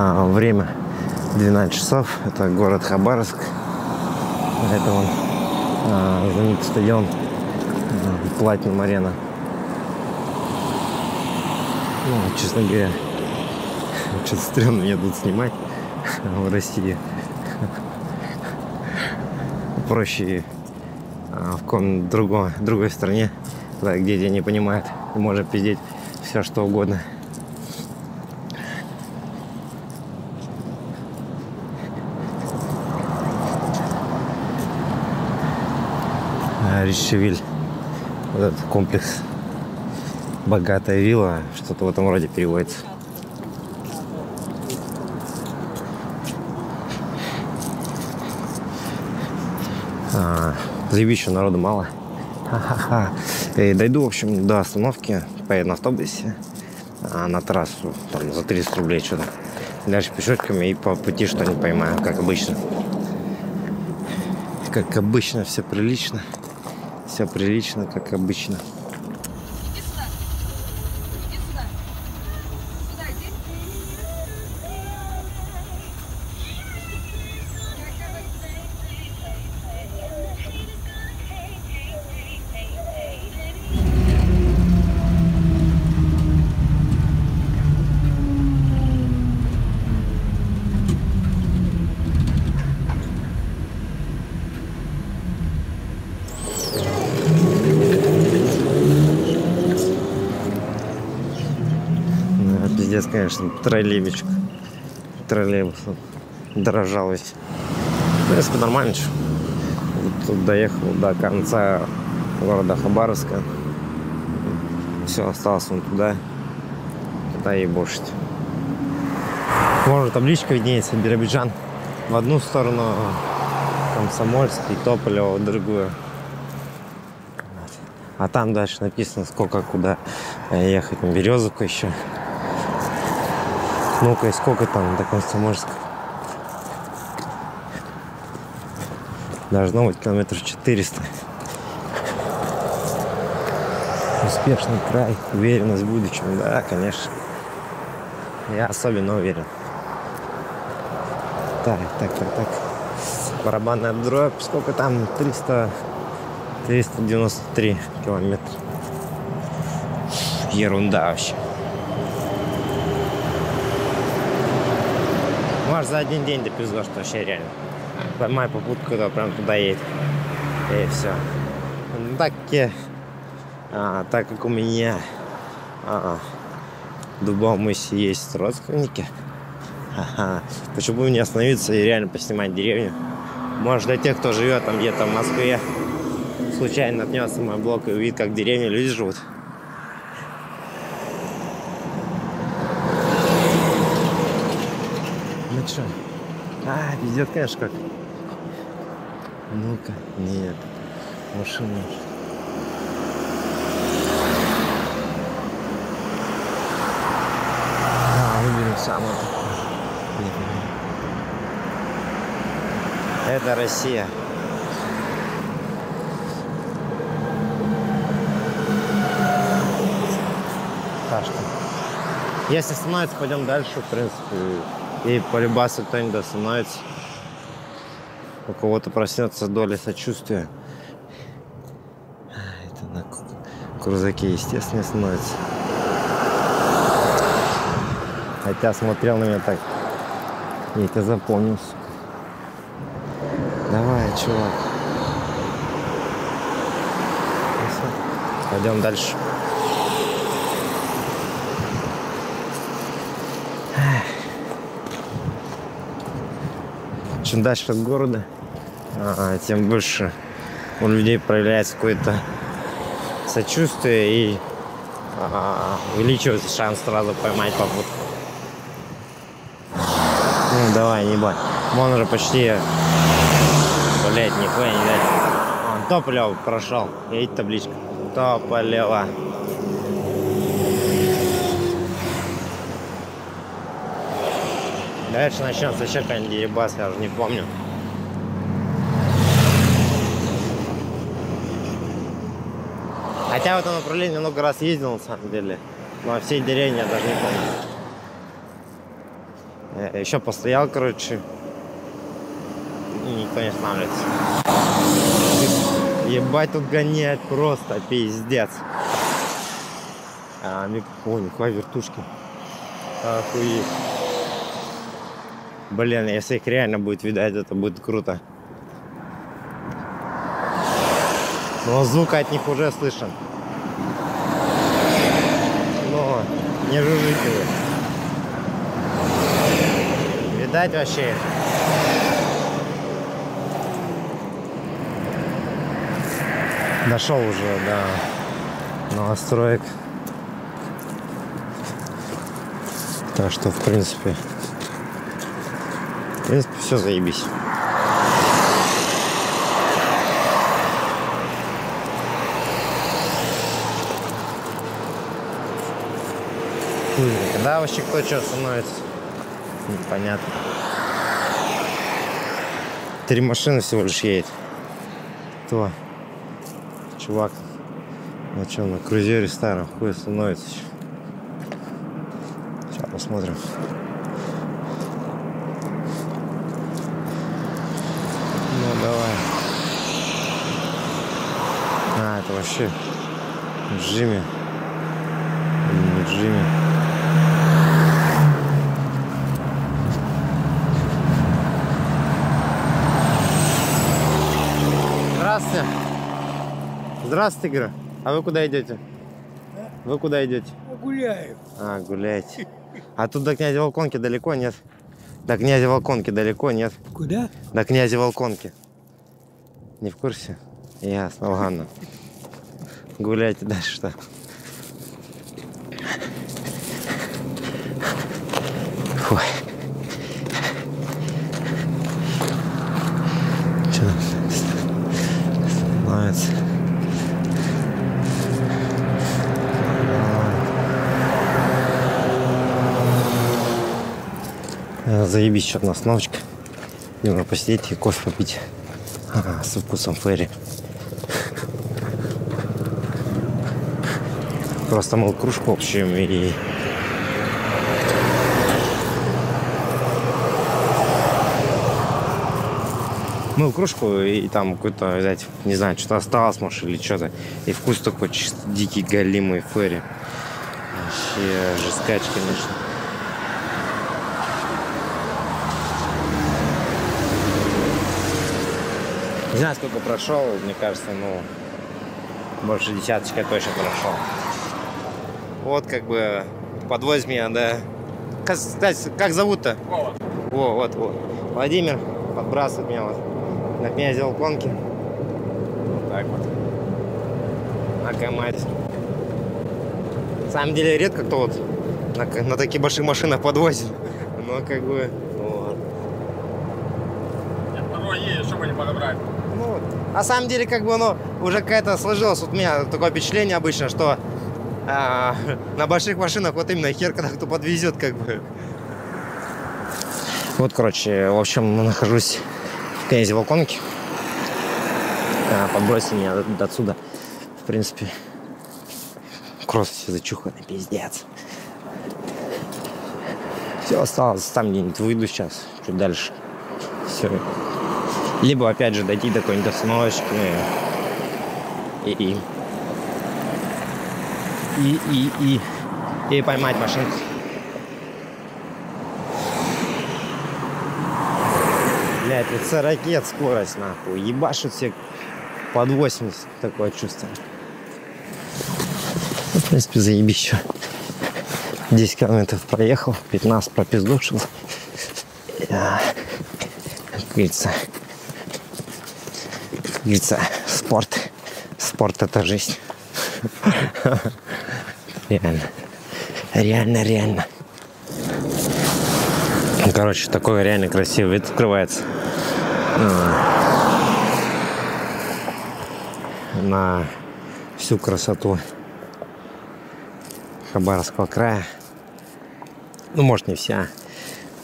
А, время 12 часов. Это город Хабаровск. Это он а, знаменитый стадион а, Платинум Арена. Ну, честно говоря, что-то стрёмно мне тут снимать в России. Проще а, в каком другом, другой стране, где тебя не понимают, можно пиздеть все что угодно. Ришевиль. Вот этот комплекс. Богатая вилла, что-то в этом роде переводится. А, заебища народу мало. Ха-ха-ха. Дойду, в общем, до остановки, поеду на автобусе а, на трассу, там, за 30 рублей что-то. Дальше пешочками и по пути что-нибудь поймаю, как обычно. Как обычно, все прилично. Все прилично, как обычно. Конечно, троллейбичек. Троллейбус вот, дорожал весь. В принципе, нормально. Тут доехал до конца города Хабаровска. Все, осталось вон туда. Туда и бошить. Может, табличка виднеется, Биробиджан в одну сторону, Комсомольск и Тополево в другую. А там дальше написано, сколько куда ехать. На Березовку еще. Ну-ка, сколько там до Комсомольска? Должно быть километров 400. Успешный край, уверенность в будущем. Да, конечно. Я особенно уверен. Так, так, так, так. Барабанная дробь. Сколько там? 300... 393 километра. Ерунда вообще. Может, за один день допиздешь, что вообще реально. Поймай попутку, да, прям туда едет. И все. Ну, так, а, так как у меня а, в есть родственники, ага, почему бы не остановиться и реально поснимать деревню? Может, для тех, кто живет там где-то в Москве, случайно наткнется мой блог и увидит, как в деревне люди живут. Ну что? А, везет, конечно, как. Ну-ка, нет. Машина. А, выберем самую такую. Нет, нет. Это Россия. Что. Если остановится, пойдем дальше, в принципе. И по любасу кто-нибудь остановится. У кого-то проснется доля сочувствия. Это на крузаке, естественно, становится. Хотя смотрел на меня так. Я это запомнил. Давай, чувак. Пойдем дальше. Чем дальше от города, а, тем больше у людей проявляется какое-то сочувствие и а, увеличивается шанс сразу поймать попутку. Ну давай, не бай. Вон уже почти, блять, нихуя не видать. Вон, Тополево прошел. Едет табличка. Тополево. Дальше начнется еще какая-нибудь дерибас, я уже не помню. Хотя в этом направлении много раз ездил на самом деле. Но всей деревни я даже не помню. Э, Еще постоял, короче. И никто не останавливается. Ебать тут гоняет просто пиздец. А, мик... О, нихуя вертушки. Охуеть. Блин, если их реально будет видать, это будет круто. Но звук от них уже слышен. Но не жужжите вы. Видать вообще их? Дошел уже до новостроек. Так что, в принципе, в принципе, все заебись. Когда вообще кто что становится? Непонятно. Три машины всего лишь едет. Кто? Чувак. На чем? На крузере старом. Хуй становится. Сейчас посмотрим. Ну давай. А, это вообще Джимми. Не Джимми. Здравствуйте. Здравствуйте, Игорь. А вы куда идете? Вы куда идете? Гуляю. А, гуляете. А тут до князя Волконки далеко нет? До князя Волконки далеко нет? Куда? До князя Волконки. Не в курсе? Ясно, ладно. Гуляйте дальше что? Ой. Что становится? Э, Заебись, что на остановочка. Нужно посидеть и кофе попить. Ага, со вкусом ферри. Просто мыл кружку общую и... Мыл кружку и там какой-то, видать, не знаю, что-то осталось, может, или что-то. И вкус такой чисто дикий, галимый ферри. Вообще жескач, конечно. Не знаю, сколько прошел, мне кажется, ну, больше десяточка точно прошел. Вот как бы подвозит меня, да. Кстати, как зовут-то? Вова. Во, вот, вот. Владимир подбрасывает меня вот на князя Волконки. Вот так вот. Акая мать. На самом деле редко кто вот на, на таких больших машинах подвозит. Но как бы, вот. Нет, порой едешь, чтобы не подобрать. Ну, на самом деле, как бы оно уже какая-то сложилось. Вот у меня такое впечатление обычно, что а, на больших машинах вот именно хер, когда кто подвезет, как бы. Вот, короче, в общем, нахожусь в князе Волконке. А, подбросили меня до, до отсюда. В принципе, кросс все зачуханный, пиздец. Все осталось, там где-нибудь выйду сейчас, чуть дальше. Все. Либо, опять же, дойти до какой-нибудь остановочки и, и, и, и, и, и поймать машинку. Блять, это ракет скорость, нахуй. Ебашут все под 80, такое чувство. Ну, в принципе, заебись что. 10 километров проехал, 15 пропиздушил. Да. Как говорится, как говорится, спорт. Спорт это жизнь. Реально. Реально, реально. Ну, Короче, такой реально красивый вид открывается. М. На всю красоту Хабаровского края. Ну, может, не вся,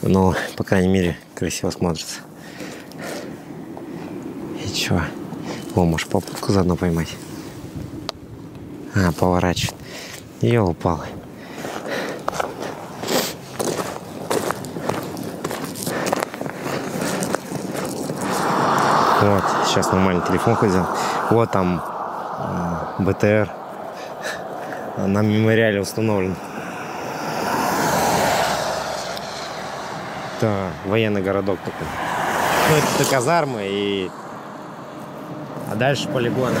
но, по крайней мере, красиво смотрится. И чё? О, может, попутку заодно поймать. А, поворачивает. Я упал. Вот, сейчас нормальный телефон ходил. Вот там БТР на мемориале установлен. Это военный городок такой. Ну, это казармы и... А дальше полигоны.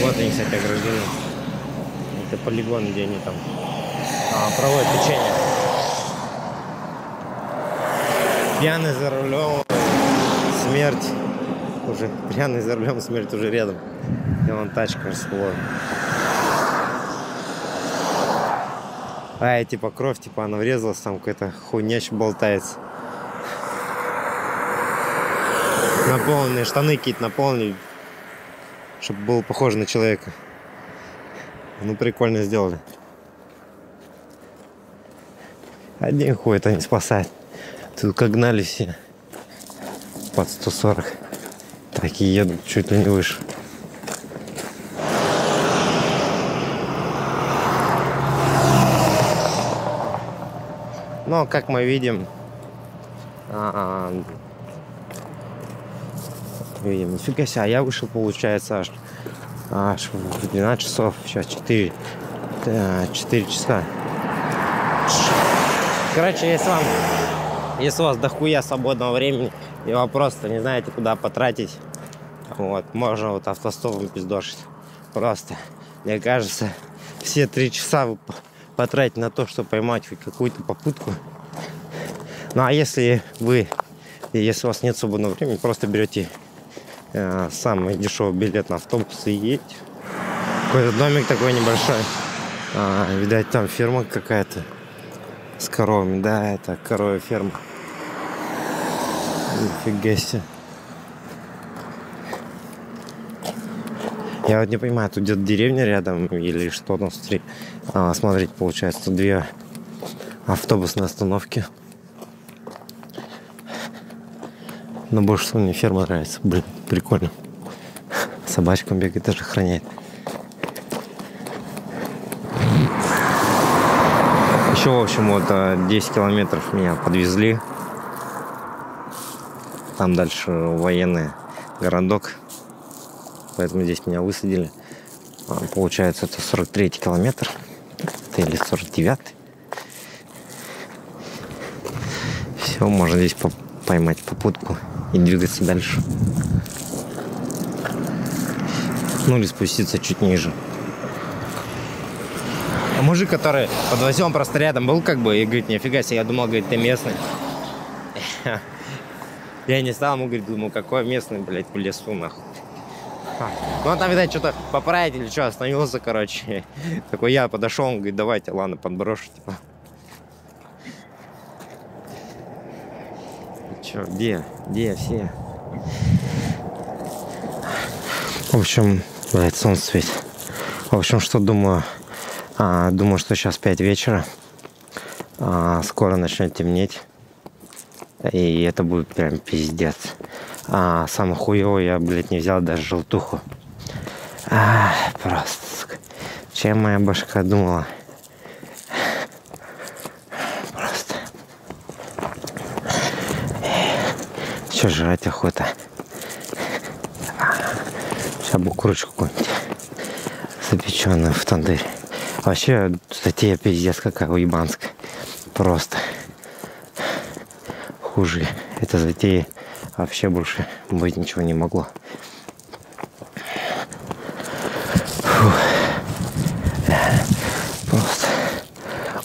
Вот они, кстати, ограждены. Это полигон, где они там а, проводят лечение. Пьяный за рулем, смерть. Уже пьяный за рулем, смерть уже рядом. И вон тачка расхлоет. А, и, типа кровь, типа она врезалась, там какая-то хуйня еще болтается. Наполненные штаны какие-то наполнили, чтобы было похоже на человека. Ну, прикольно сделали. Один хуй это не спасает. Тут как гнали все под 140. Такие едут чуть ли не выше. Но, как мы видим, а, видим, нифига себе, а я вышел, получается, аж, аж в 12 часов, сейчас 4, 4 часа. Короче, если вам, если у вас дохуя свободного времени, и вы просто не знаете, куда потратить, вот, можно вот автостопом пиздошить. Просто, мне кажется, все три часа вы потратить на то, чтобы поймать какую-то попутку. Ну а если вы, если у вас нет свободного времени, просто берете самый дешевый билет на автобус и едете. Какой-то домик такой небольшой. А, видать, там ферма какая-то с коровами. Да, это коровья ферма. Нифига себе. Я вот не понимаю, тут где-то деревня рядом или что там, смотри. А, смотрите, получается, тут две автобусные остановки. Но больше всего мне ферма нравится. Блин, прикольно. Собачка бегает, даже охраняет. Еще, в общем, вот 10 а, километров меня подвезли. Там дальше военный городок поэтому здесь меня высадили. А, получается, это 43 километр. Или 49 Все, можно здесь поймать попутку и двигаться дальше. Ну или спуститься чуть ниже. А мужик, который подвозил, он просто рядом был, как бы, и говорит, нифига себе, я думал, говорит, ты местный. Я не стал ему говорить, думал, какой местный, блядь, в лесу, нахуй. Ну, он там, видать, что-то поправить или что, остановился, короче. Такой я подошел, он говорит, давайте, ладно, подброшу, типа. Че, где? Где все? В общем, блядь, солнце светит. В общем, что думаю? А, думаю, что сейчас 5 вечера. А, скоро начнет темнеть. И это будет прям пиздец. А, самое хуевое, я, блядь, не взял даже желтуху. А, просто. Чем моя башка думала? Что жрать охота? Сейчас бы курочку какую-нибудь запеченную в тандыре. Вообще, затея пиздец какая уебанская. Просто хуже. Это затея вообще больше быть ничего не могло. Фух. Просто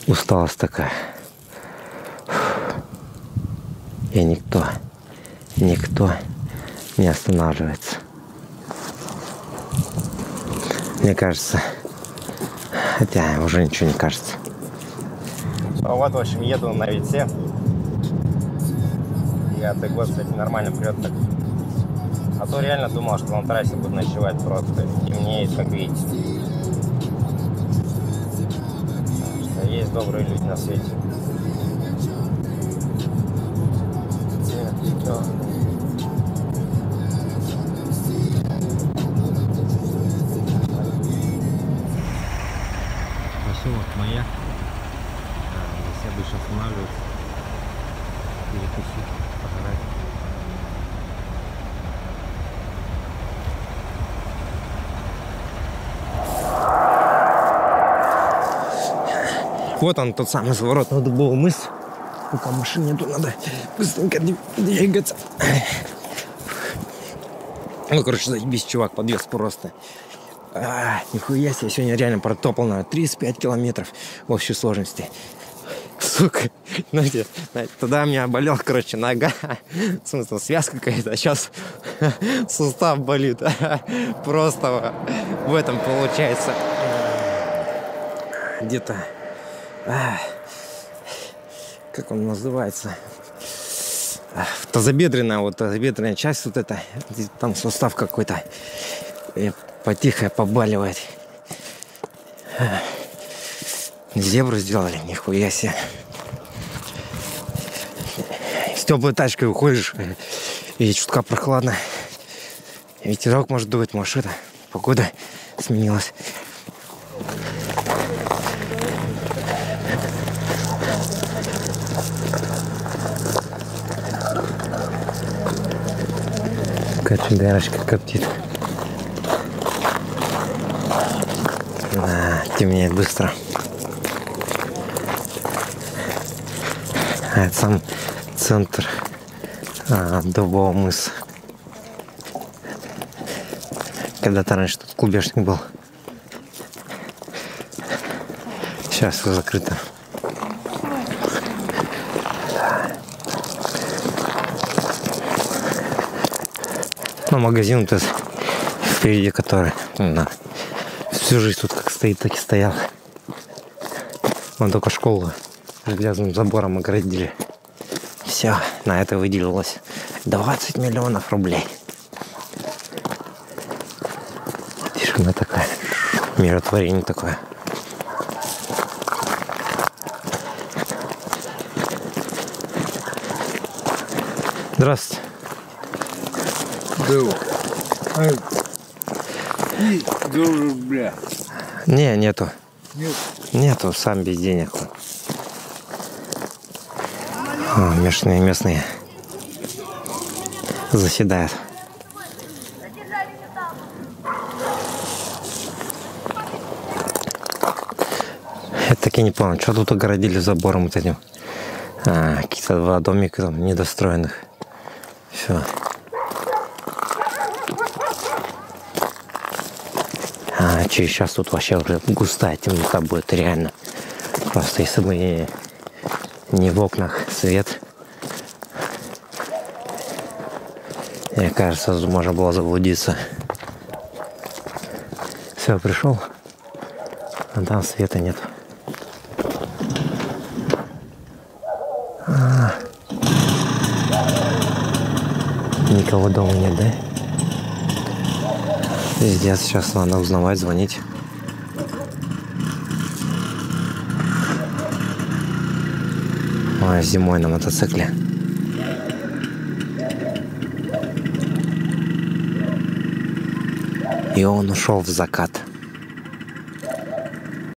усталость такая. И никто, никто не останавливается. Мне кажется, хотя уже ничего не кажется. Вот, в общем, еду на Вите. Я ты, кстати, нормально прет так. А то реально думал, что на трассе буду ночевать просто. Темнеет, как видите. Что есть добрые люди на свете. Поселок Вот он, тот самый заворот на дубовый мыс. Пока машин нету, надо быстренько двигаться. Ну, короче, заебись, чувак, подвес просто. А, нихуя себе, сегодня реально протопал на 35 километров в общей сложности. Сука, знаете, тогда у меня болел, короче, нога, в смысле, связка какая-то, а сейчас сустав болит. Просто в этом получается где-то, как он называется, тазобедренная, вот тазобедренная часть вот эта, там сустав какой-то потихо побаливает. Зебру сделали, нихуя себе. С теплой тачкой уходишь, и чутка прохладно. Ветерок может дует, может это, погода сменилась. Кочегарочка коптит. Да, темнеет быстро. А это сам центр а, Дубового мыса. Когда-то раньше тут клубешник был. Сейчас все закрыто. Магазин вот этот впереди который да. всю жизнь тут как стоит, так и стоял. Вон только школу железным забором оградили. Все, на это выделилось 20 миллионов рублей. Тишина такая, миротворение такое. Здравствуйте. Был. И должен, бля. Не, нету. Нет. Нету, сам без денег. О, местные, местные заседают. Я таки не понял, что тут огородили забором вот этим. А, какие-то два домика там недостроенных. Все. Через сейчас тут вообще уже густая темнота будет реально. Просто если бы не, не в окнах свет, мне кажется, можно было заблудиться. Все, пришел, а там света нет. А. Никого дома нет, да? Пиздец, сейчас надо узнавать, звонить. Ой, зимой на мотоцикле. И он ушел в закат.